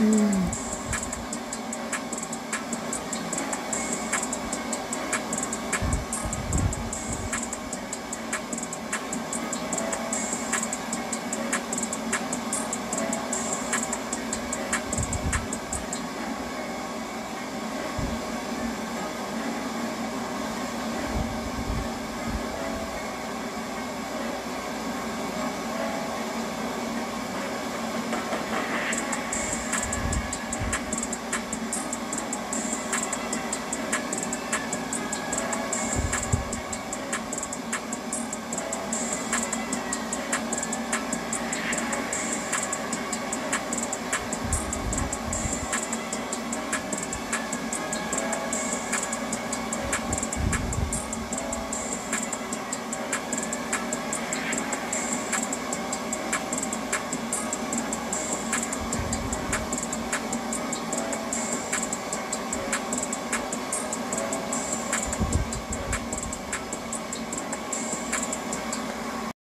嗯。